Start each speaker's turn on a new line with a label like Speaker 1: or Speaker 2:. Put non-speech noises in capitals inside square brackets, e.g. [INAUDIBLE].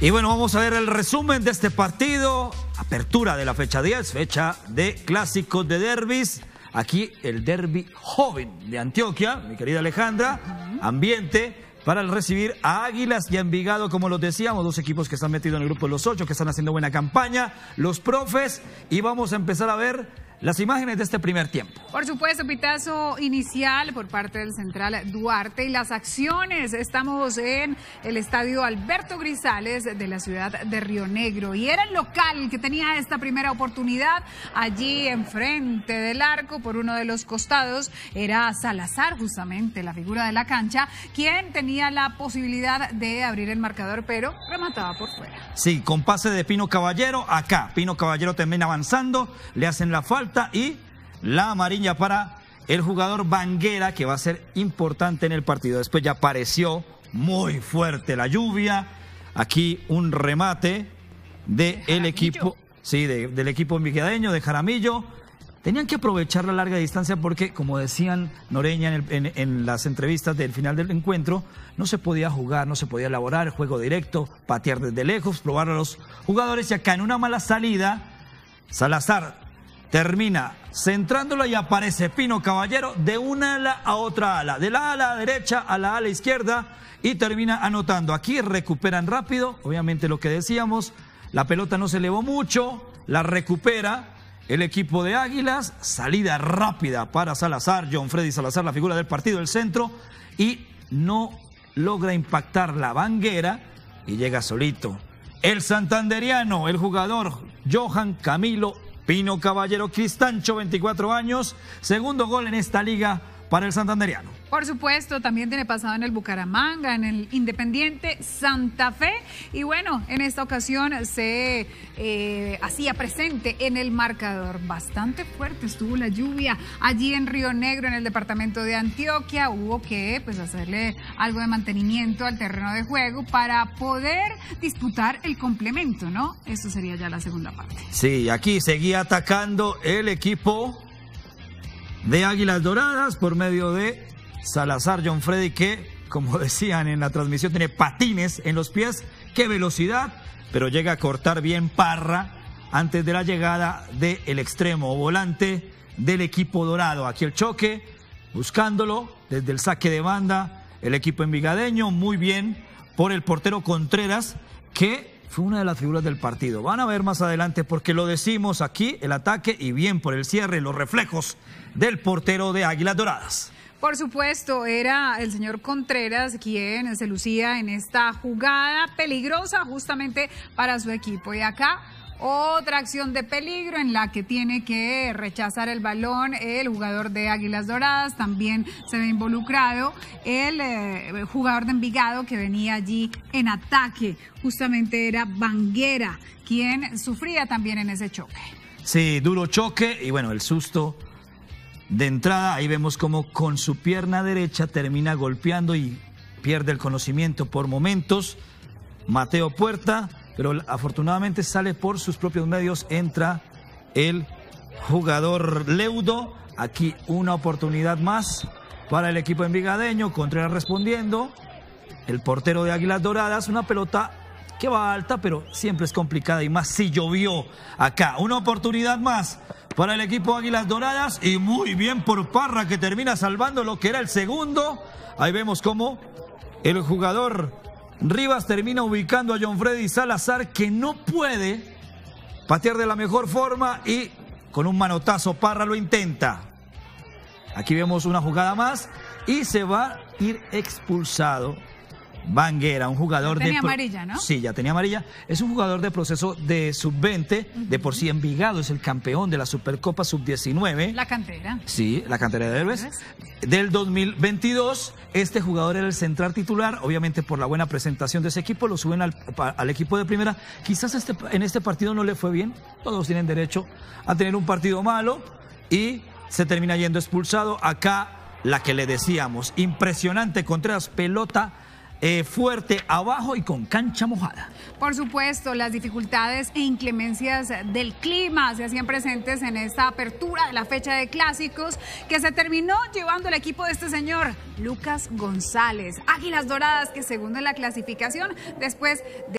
Speaker 1: Y bueno, vamos a ver el resumen de este partido. Apertura de la fecha 10, fecha de clásicos de derbis. Aquí el derby joven de Antioquia, mi querida Alejandra. Ambiente para recibir a Águilas y a Envigado, como los decíamos, dos equipos que están metidos en el grupo de los ocho, que están haciendo buena campaña, los profes, y vamos a empezar a ver las imágenes de este primer tiempo.
Speaker 2: Por supuesto, pitazo inicial por parte del Central Duarte y las acciones. Estamos en el estadio Alberto Grisales de la ciudad de Río Negro y era el local que tenía esta primera oportunidad allí enfrente del arco por uno de los costados. Era Salazar, justamente la figura de la cancha, quien tenía la posibilidad de abrir el marcador, pero remataba por fuera.
Speaker 1: Sí, con pase de Pino Caballero, acá Pino Caballero termina avanzando, le hacen la falta y la amarilla para el jugador Banguera, que va a ser importante en el partido. Después ya apareció muy fuerte la lluvia. Aquí un remate del de equipo, sí, del equipo envigadeño, de Jaramillo. Tenían que aprovechar la larga distancia porque, como decían Noreña en, en, las entrevistas del final del encuentro, no se podía jugar, no se podía elaborar, juego directo, patear desde lejos, probar a los jugadores y acá en una mala salida, Salazar termina centrándola y aparece Pino Caballero de una ala a otra ala, de la ala derecha a la ala izquierda y termina anotando. Aquí recuperan rápido, obviamente lo que decíamos, la pelota no se elevó mucho, la recupera el equipo de Águilas, salida rápida para Salazar, John Freddy Salazar, la figura del partido del centro, y no logra impactar la banguera y llega solito. El santanderiano, el jugador Johan Camilo Pino Caballero Cristancho, 24 años, segundo gol en esta liga para el santanderiano.
Speaker 2: Por supuesto, también tiene pasado en el Bucaramanga, en el Independiente Santa Fe. Y bueno, en esta ocasión se eh, hacía presente en el marcador. Bastante fuerte estuvo la lluvia allí en Río Negro, en el departamento de Antioquia. Hubo que pues, hacerle algo de mantenimiento al terreno de juego para poder disputar el complemento, ¿no? Esto sería ya la segunda parte.
Speaker 1: Sí, aquí seguía atacando el equipo de Águilas Doradas por medio de Salazar John Freddy, que, como [LAUGHS] decían en la transmisión, tiene patines en los pies. ¡Qué velocidad! Pero llega a cortar bien Parra antes de la llegada del extremo volante del equipo dorado. Aquí el choque, buscándolo desde el saque de banda. El equipo envigadeño, muy bien por el portero Contreras, que fue una de las figuras del partido. Van a ver más adelante porque lo decimos aquí, el ataque y bien por el cierre, los reflejos del portero de Águilas Doradas.
Speaker 2: Por supuesto, era el señor Contreras quien se lucía en esta jugada peligrosa justamente para su equipo. Y acá otra acción de peligro en la que tiene que rechazar el balón el jugador de Águilas Doradas, también se ve involucrado el eh, jugador de Envigado que venía allí en ataque, justamente era Banguera quien sufría también en ese choque.
Speaker 1: Sí, duro choque y bueno, el susto de entrada, ahí vemos como con su pierna derecha termina golpeando y pierde el conocimiento por momentos. Mateo Puerta, pero afortunadamente sale por sus propios medios, entra el jugador Leudo. Aquí una oportunidad más para el equipo envigadeño, Contreras respondiendo. El portero de Águilas Doradas, una pelota que va alta, pero siempre es complicada y más si llovió acá. Una oportunidad más para el equipo Águilas Doradas y muy bien por Parra que termina salvando lo que era el segundo. Ahí vemos cómo el jugador Rivas termina ubicando a John Freddy Salazar que no puede patear de la mejor forma y con un manotazo Parra lo intenta. Aquí vemos una jugada más y se va a ir expulsado Banguera, un jugador
Speaker 2: ya tenía amarilla, ¿no?
Speaker 1: Sí, ya tenía amarilla. Es un jugador de proceso de sub-20, de por sí Envigado, es el campeón de la Supercopa sub-19.
Speaker 2: La cantera.
Speaker 1: Sí, la cantera de Héroes. Del 2022, este jugador era el central titular, obviamente por la buena presentación de ese equipo, lo suben al, al equipo de primera. Quizás este, en este partido no le fue bien, todos tienen derecho a tener un partido malo y se termina yendo expulsado. Acá la que le decíamos, impresionante Contreras, pelota eh, fuerte abajo y con cancha mojada.
Speaker 2: Por supuesto, las dificultades e inclemencias del clima se hacían presentes en esta apertura de la fecha de clásicos que se terminó llevando el equipo de este señor, Lucas González. Águilas Doradas que en la clasificación después de